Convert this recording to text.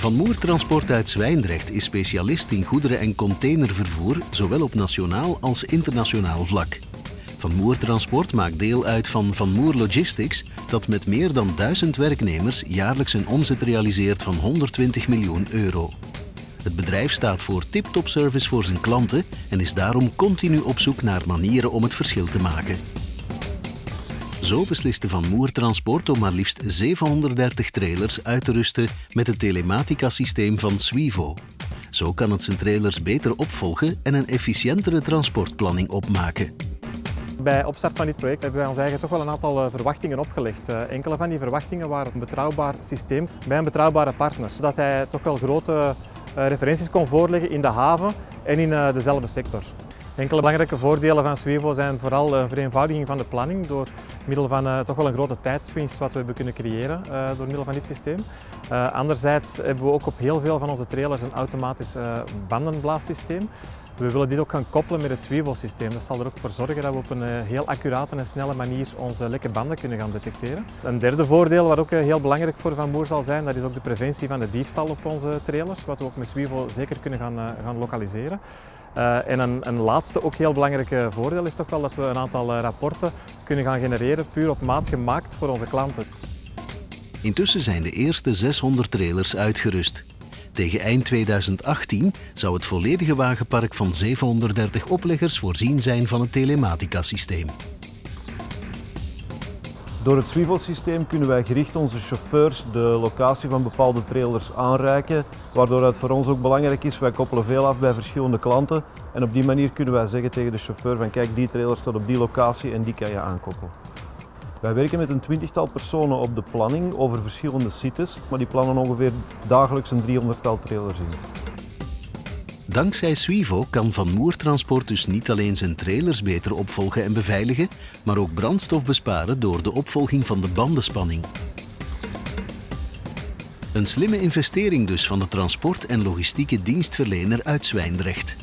Van Moer Transport uit Zwijndrecht is specialist in goederen- en containervervoer, zowel op nationaal als internationaal vlak. Van Moer Transport maakt deel uit van Van Moer Logistics, dat met meer dan 1000 werknemers jaarlijks een omzet realiseert van 120 miljoen euro. Het bedrijf staat voor tip-top service voor zijn klanten en is daarom continu op zoek naar manieren om het verschil te maken. Zo besliste Van Moer Transport om maar liefst 730 trailers uit te rusten met het telematica-systeem van Swivo. Zo kan het zijn trailers beter opvolgen en een efficiëntere transportplanning opmaken. Bij opstart van dit project hebben wij ons eigen toch wel een aantal eh, verwachtingen opgelegd. Eh, enkele van die verwachtingen waren een betrouwbaar systeem bij een betrouwbare partner. Zodat hij toch wel grote eh, referenties kon voorleggen in de haven en in dezelfde sector. Enkele belangrijke voordelen van Swevo zijn vooral de vereenvoudiging van de planning door middel van uh, toch wel een grote tijdswinst wat we hebben kunnen creëren uh, door middel van dit systeem. Uh, anderzijds hebben we ook op heel veel van onze trailers een automatisch bandenblaassysteem. We willen dit ook gaan koppelen met het Swevo-systeem. Dat zal er ook voor zorgen dat we op een heel accurate en snelle manier onze lekke banden kunnen gaan detecteren. Een derde voordeel wat ook heel belangrijk voor Van Moer zal zijn, dat is ook de preventie van de diefstal op onze trailers, wat we ook met Swevo zeker kunnen gaan, gaan lokaliseren. En een, een, laatste, ook heel belangrijke voordeel is toch wel dat we een aantal rapporten kunnen gaan genereren, puur op maat gemaakt voor onze klanten. Intussen zijn de eerste 600 trailers uitgerust. Tegen eind 2018 zou het volledige wagenpark van 730 opleggers voorzien zijn van het telematica-systeem. Door het Swivel-systeem kunnen wij gericht onze chauffeurs de locatie van bepaalde trailers aanreiken, waardoor het voor ons ook belangrijk is, wij koppelen veel af bij verschillende klanten en op die manier kunnen wij zeggen tegen de chauffeur van kijk die trailer staat op die locatie en die kan je aankoppelen. Wij werken met een twintigtal personen op de planning over verschillende sites, maar die plannen ongeveer dagelijks een 300-tal trailers in. Dankzij Swivo kan Van Moer Transport dus niet alleen zijn trailers beter opvolgen en beveiligen, maar ook brandstof besparen door de opvolging van de bandenspanning. Een slimme investering dus van de transport- en logistieke dienstverlener uit Zwijndrecht.